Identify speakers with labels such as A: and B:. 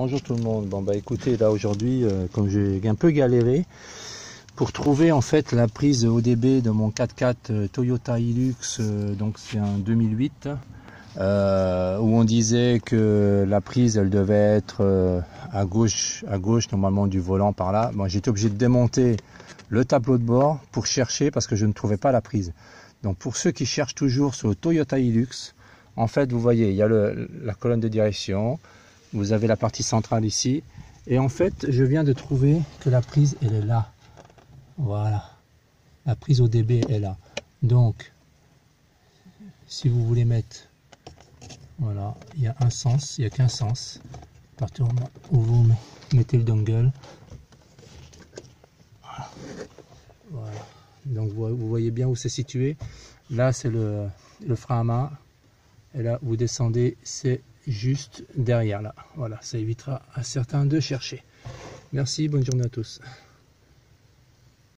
A: Bonjour tout le monde. Bon bah écoutez, là aujourd'hui, euh, comme j'ai un peu galéré pour trouver en fait la prise ODB de mon 4x4 euh, Toyota Hilux, euh, donc c'est un 2008, où on disait que la prise elle devait être à gauche, à gauche normalement du volant par là. Moi j'étais obligé de démonter le tableau de bord pour chercher parce que je ne trouvais pas la prise. Donc pour ceux qui cherchent toujours sur Toyota Hilux, en fait vous voyez il y a la colonne de direction, vous avez la partie centrale ici. Et en fait, je viens de trouver que la prise, elle est là. Voilà. La prise au DB est là. Donc, si vous voulez mettre, voilà, il y a un sens, il n'y a qu'un sens. Moment où vous mettez le dongle, voilà. Donc, vous, voyez bien où c'est situé. Là, c'est le, le frein à main. Et là, vous descendez, c'est juste derrière là. Voilà, ça évitera à certains de chercher. Merci, bonne journée à tous.